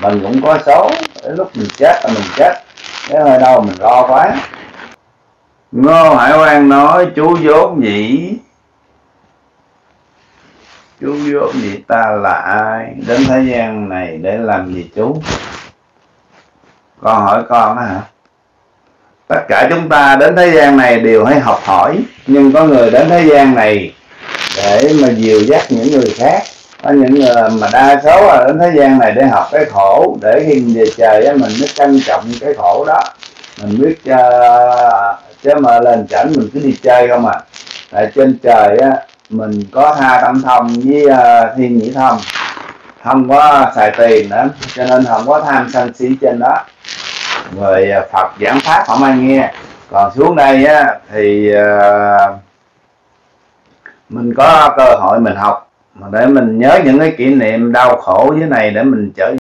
mình cũng có số, đến lúc mình chết là mình chết. Cái ở đâu mình lo quá. Ngô hải quan nói, chú vốn gì chú vốn gì ta là ai? Đến thế gian này để làm gì chú? Con hỏi con đó hả? Tất cả chúng ta đến thế gian này đều hay học hỏi, nhưng có người đến thế gian này để mà dìu dắt những người khác có những người mà đa số là đến thế gian này để học cái khổ để khi mình về trời á mình mới trân trọng cái khổ đó. Mình biết ờ, uh, chứ mà lên chảnh mình cứ đi chơi không à. Tại trên trời á mình có tha tâm thông với uh, thiên nhĩ thông. Không có xài tiền nữa cho nên không có tham sân si trên đó. Rồi uh, phật giảng pháp không ai nghe. Còn xuống đây á thì uh, mình có cơ hội mình học mà để mình nhớ những cái kỷ niệm đau khổ dưới này để mình trở